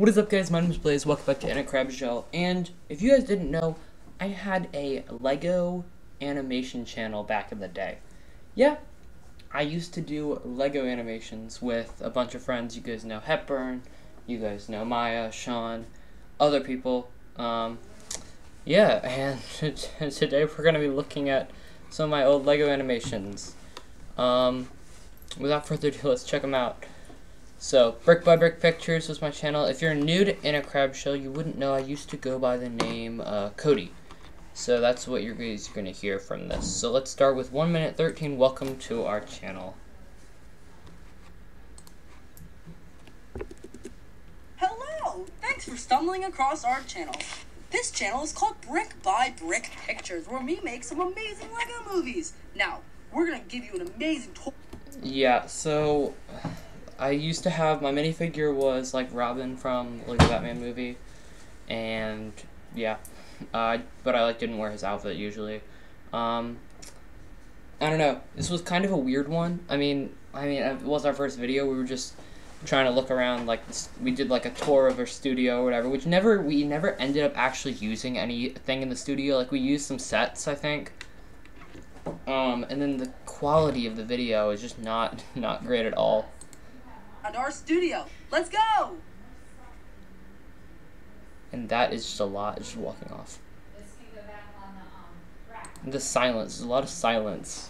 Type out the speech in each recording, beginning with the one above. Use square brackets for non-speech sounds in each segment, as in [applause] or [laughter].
What is up guys, my name is Blaze, welcome back to In a Crab Shell, and if you guys didn't know, I had a LEGO animation channel back in the day. Yeah, I used to do LEGO animations with a bunch of friends, you guys know Hepburn, you guys know Maya, Sean, other people, um, yeah, [laughs] and today we're going to be looking at some of my old LEGO animations. Um, without further ado, let's check them out. So, Brick by Brick Pictures was my channel. If you're new to In a Crab Shell, you wouldn't know I used to go by the name uh, Cody. So that's what you guys are going to hear from this. So let's start with 1 minute 13. Welcome to our channel. Hello! Thanks for stumbling across our channel. This channel is called Brick by Brick Pictures, where we make some amazing LEGO movies. Now, we're going to give you an amazing toy. Yeah, so I used to have my minifigure was like Robin from like the Batman movie, and yeah, uh, but I like didn't wear his outfit usually. Um, I don't know. This was kind of a weird one. I mean, I mean, it was our first video. We were just trying to look around. Like we did like a tour of our studio or whatever, which never we never ended up actually using anything in the studio. Like we used some sets, I think. Um, and then the quality of the video is just not [laughs] not great at all and our studio. Let's go! And that is just a lot, just walking off. The silence, there's a lot of silence.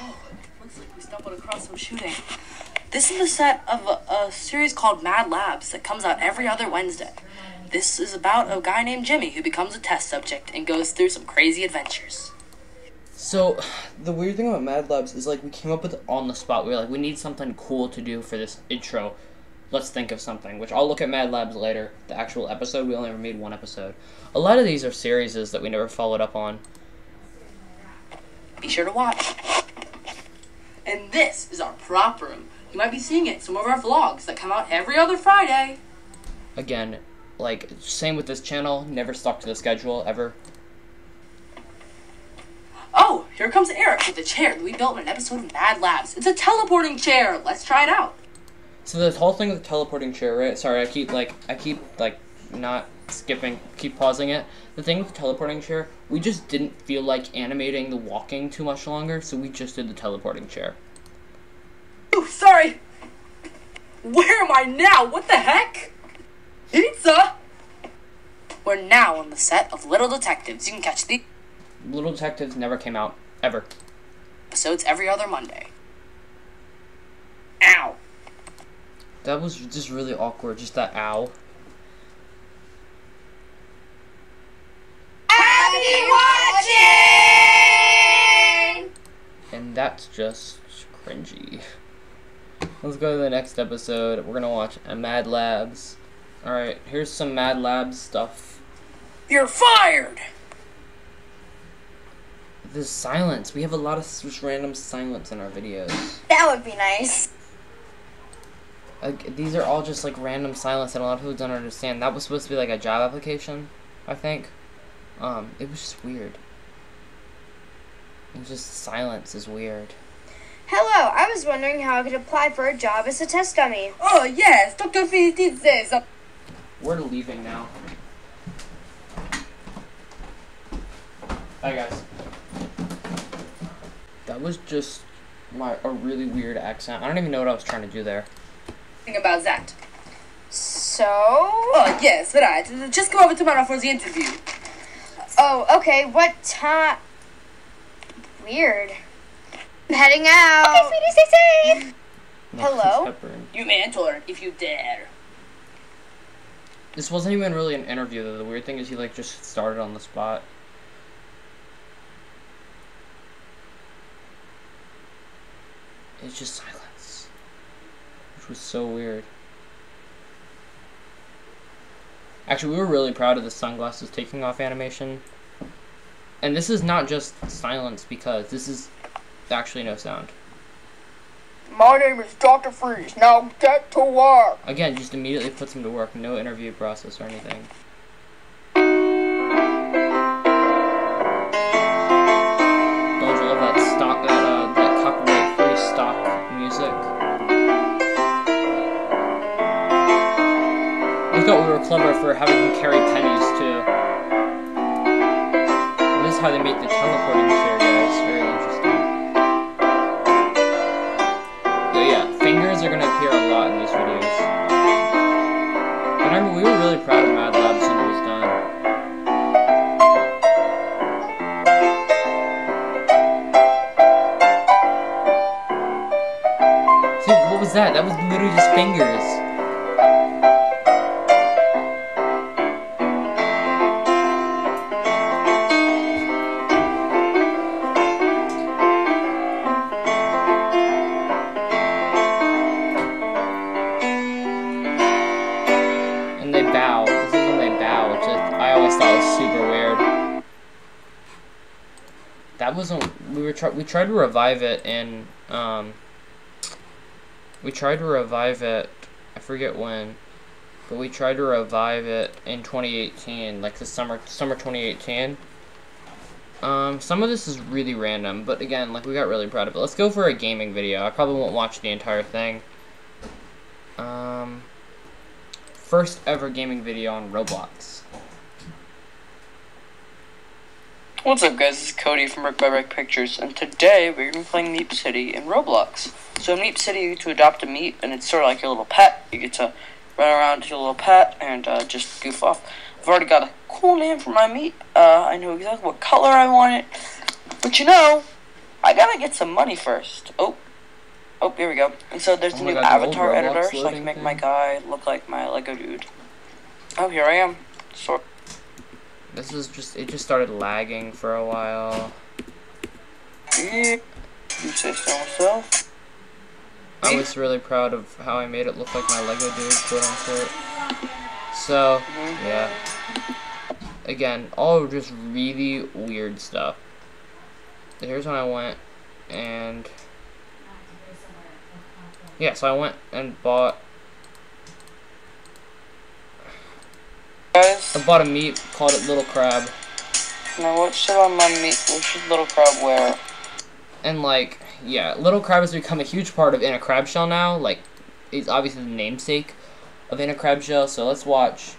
Oh, looks like we stumbled across some shooting. This is the set of a, a series called Mad Labs that comes out every other Wednesday. This is about a guy named Jimmy who becomes a test subject and goes through some crazy adventures. So, [sighs] the weird thing about Mad Labs is like we came up with on the spot. We were like, we need something cool to do for this intro. Let's think of something. Which I'll look at Mad Labs later. The actual episode, we only ever made one episode. A lot of these are series that we never followed up on. Be sure to watch. And this is our prop room. You might be seeing it in some of our vlogs that come out every other Friday. Again, like, same with this channel. Never stuck to the schedule, ever. Here comes Eric with the chair that we built in an episode of Mad Labs. It's a teleporting chair. Let's try it out. So the whole thing with the teleporting chair, right? Sorry, I keep like I keep like not skipping, keep pausing it. The thing with the teleporting chair, we just didn't feel like animating the walking too much longer, so we just did the teleporting chair. Oh, sorry. Where am I now? What the heck? Pizza. We're now on the set of Little Detectives. You can catch the Little Detectives never came out. Ever. So it's every other Monday. Ow! That was just really awkward, just that ow. Happy watching! And that's just cringy. Let's go to the next episode. We're gonna watch a Mad Labs. Alright, here's some Mad Labs stuff. You're fired! There's silence. We have a lot of just random silence in our videos. That would be nice. Like, these are all just like random silence and a lot of people don't understand. That was supposed to be like a job application, I think. Um, it was just weird. It was just silence is weird. Hello, I was wondering how I could apply for a job as a test dummy. Oh yes, Dr. Fitz says. We're leaving now. Bye guys. That was just my a really weird accent. I don't even know what I was trying to do there. Think about that. So? Oh yes, right. Just come over tomorrow for the interview. Oh, okay. What time? Weird. I'm heading out. Okay, sweetie, stay safe. Hello? You mentor, if you dare. This wasn't even really an interview though. The weird thing is he like just started on the spot. It's just silence. Which was so weird. Actually, we were really proud of the sunglasses taking off animation. And this is not just silence because this is actually no sound. My name is Dr. Freeze. Now get to work. Again, just immediately puts him to work. No interview process or anything. Clever for having him carry pennies too. And this is how they make the teleporting chair, guys. Very interesting. Yeah, yeah. Fingers are gonna appear a lot in these videos. But remember, we were really proud of Mad Labs when it was done. See, what was that? That was literally just fingers. We tried to revive it in um. We tried to revive it. I forget when, but we tried to revive it in 2018, like the summer summer 2018. Um, some of this is really random, but again, like we got really proud of it. Let's go for a gaming video. I probably won't watch the entire thing. Um, first ever gaming video on Roblox. What's up guys, this is Cody from Brick by Brick Pictures, and today we're going to be playing Meep City in Roblox. So in Meep City you get to adopt a Meep, and it's sort of like your little pet. You get to run around with your little pet and uh, just goof off. I've already got a cool name for my Meep. Uh, I know exactly what color I want it. But you know, I gotta get some money first. Oh. Oh, here we go. And so there's Oh my new God, avatar editor, so I can make my guy look like my Lego dude. Oh, here I am. Sort This is just it just started lagging for a while. You say so myself. I was really proud of how I made it look like my Lego dude, quote unquote. So, Mhm. yeah. Again, all just really weird stuff. Here's when I went and yeah, so I went and bought Guys, I bought a Meep, called it Little Crab, now what should my Meep? What should little crab wear? and like yeah, Little Crab has become a huge part of In a Crab Shell now. Like, he's obviously the namesake of In a Crab Shell. So let's watch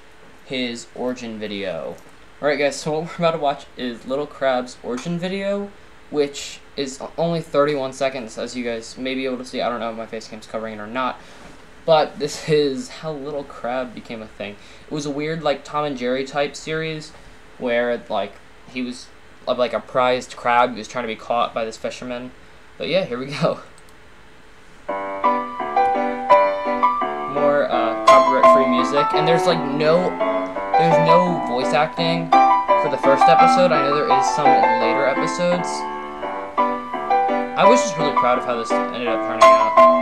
his origin video. All right, guys. [laughs] So what we're about to watch is Little Crab's origin video, which is only 31 seconds, as you guys may be able to see. I don't know if my face cam's covering it or not. But this is how Little Crab became a thing. It was a weird, like, Tom and Jerry type series where, like, he was like a prized crab. He was trying to be caught by this fisherman. But yeah, here we go. More uh, copyright-free music, and there's like no, there's no voice acting for the first episode. I know there is some in later episodes. I was just really proud of how this ended up turning out.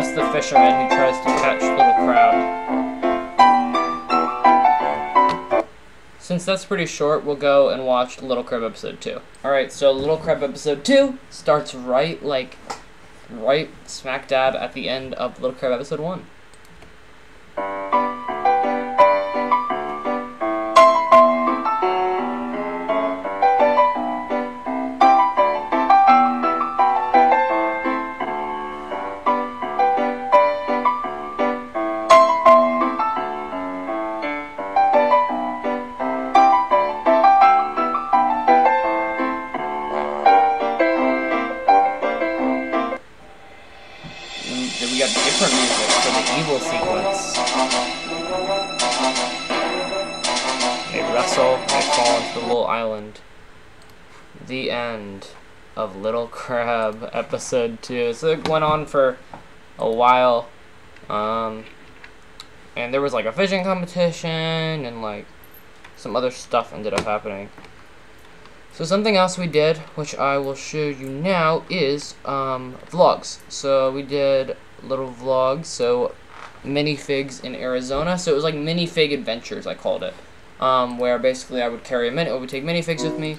That's the fisherman who tries to catch little crab. Since that's pretty short, we'll go and watch Little Crab episode 2. Alright, so Little Crab episode 2 starts right, like, right smack dab at the end of Little Crab episode 1. Little Crab episode 2. So it went on for a while. Um, and there was like a fishing competition and like some other stuff ended up happening. So something else we did, which I will show you now, is um, vlogs. So we did little vlogs, so minifigs in Arizona. So it was like minifig adventures, I called it. Um, where basically I would carry a mini, I would take minifigs with me.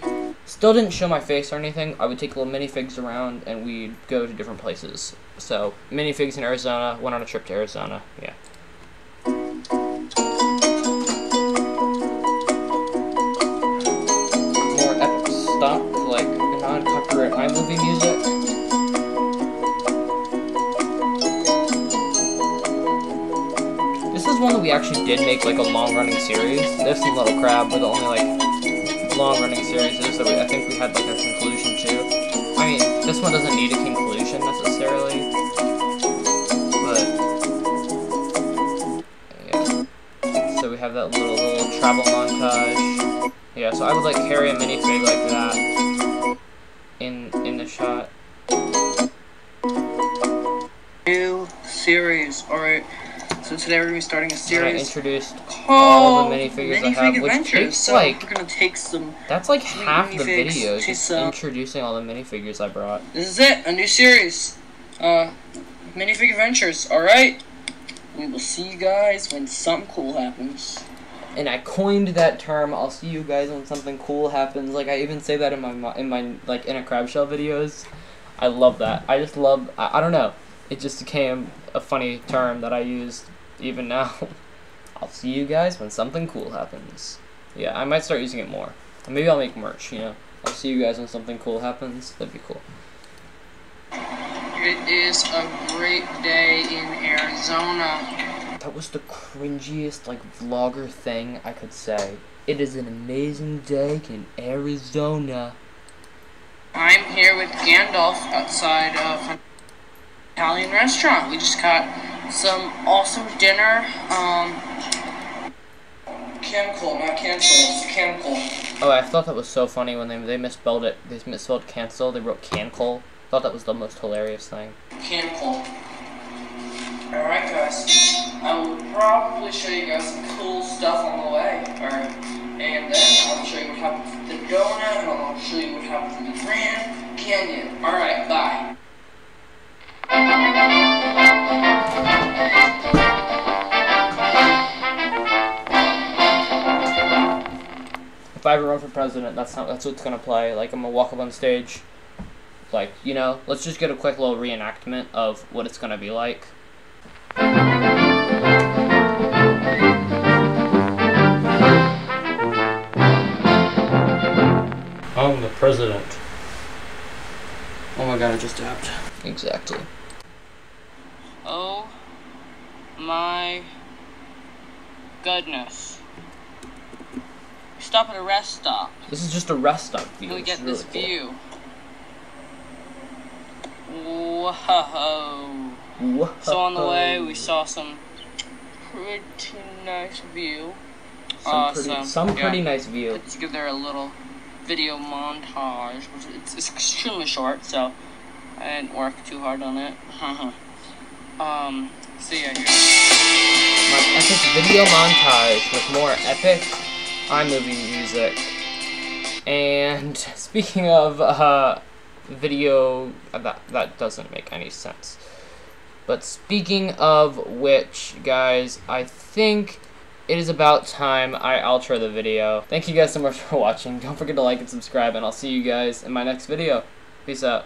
Still didn't show my face or anything. I would take little minifigs around and we'd go to different places. So minifigs in Arizona. Went on a trip to Arizona. Yeah. More epic stuff like non-copyright iMovie music. This is one that we actually did make like a long running series. This and Little Crab the only like long running series is, that we, I think we had like a conclusion to. I mean, this one doesn't need a conclusion necessarily. But yeah. So we have that little little travel montage. Yeah, so I would like carry a minifig like that in in the shot. New series. Alright. So today we're gonna be starting a And I series introduced all the minifigures I have, which Adventures. takes, so like- we're gonna take some. that's like half the video, just introducing all the minifigures I brought. This is it. A new series. Uh, Minifig Adventures. Alright. We will see you guys when something cool happens. And I coined that term. I'll see you guys when something cool happens. Like I even say that in my in my like in a crab shell videos. I love that. I just love. I, I don't know. It just became a funny term that I used even now. [laughs] I'll see you guys when something cool happens. Yeah, I might start using it more. Maybe I'll make merch. You know. I'll see you guys when something cool happens. That'd be cool. It is a great day in Arizona. That was the cringiest like vlogger thing I could say. It is an amazing day in Arizona. I'm here with Gandalf outside of an Italian restaurant. We just got some awesome dinner. Um, cancel, not cancel, it's cancel. Oh, I thought that was so funny when they they misspelled it. They misspelled cancel. They wrote cancel. Thought that was the most hilarious thing. Cancel. Alright, guys. I will probably show you guys some cool stuff on the way. Alright. And then I'll show you what happens with the donut, and I'll show you what happens in the Grand Canyon. Alright, bye. I ever run for president, that's not that's what's gonna play. Like I'm gonna walk up on stage. Like you know, let's just get a quick little reenactment of what it's gonna be like. I'm the president. Oh my god, I just tapped. Exactly. Oh my goodness. Stop at a rest stop This is just a rest stop view. and we get this really view. Whoa. cool. Whoa. So on the way we saw some pretty nice view. some pretty, Awesome. some Yeah. pretty nice view. Put together a little video montage, which it's, it's extremely short, so I didn't work too hard on it. [laughs] um, so yeah, here's My epic video montage with more epic iMovie music. And [laughs] speaking of uh, video, uh, that that doesn't make any sense. But speaking of which, guys, I think it is about time I outro the video. Thank you guys so much for [laughs] watching. Don't forget to like and subscribe, and I'll see you guys in my next video. Peace out.